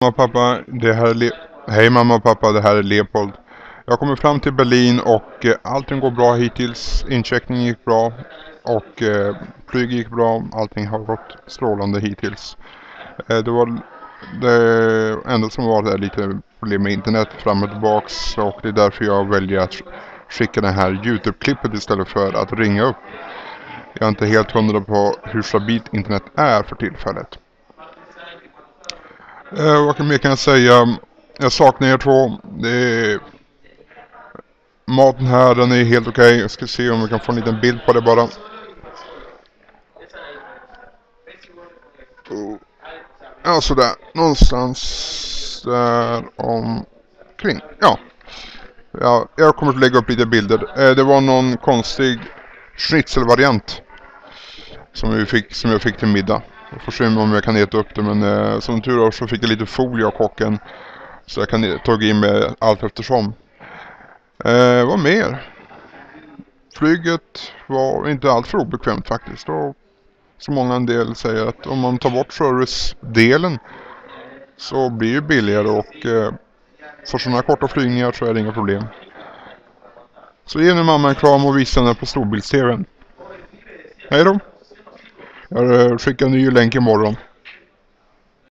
Mamma och pappa, det här är Le Hej mamma och pappa, det här är Leopold. Jag kommer fram till Berlin och eh, allting går bra hittills. Incheckning gick bra och eh, flyg gick bra. Allting har gått strålande hittills. Eh, det var det enda som var är lite problem med internet fram och tillbaks och det är därför jag väljer att skicka det här Youtube-klippet istället för att ringa upp. Jag är inte helt hundra på hur stabilt internet är för tillfället. Eh, vad mer kan jag säga? Jag saknar er två. Det är... Maten här den är helt okej. Okay. Jag ska se om vi kan få en liten bild på det bara. Oh. Ja sådär. Någonstans där omkring. Ja. ja. Jag kommer att lägga upp lite bilder. Eh, det var någon konstig schnitzelvariant. Som, vi fick, som jag fick till middag. Jag får se om jag kan äta upp det men eh, som tur är så fick jag lite folie av kocken. Så jag kan ta in mig allt eftersom. Eh, vad mer? Flyget var inte alltför obekvämt faktiskt. Och som många en del säger att om man tar bort service-delen så blir det billigare och eh, för sådana korta flygningar så är det inga problem. Så ge nu mamma en kram och visa henne på storbilds-tvn. Hej då! Jag skickar en ny länk imorgon.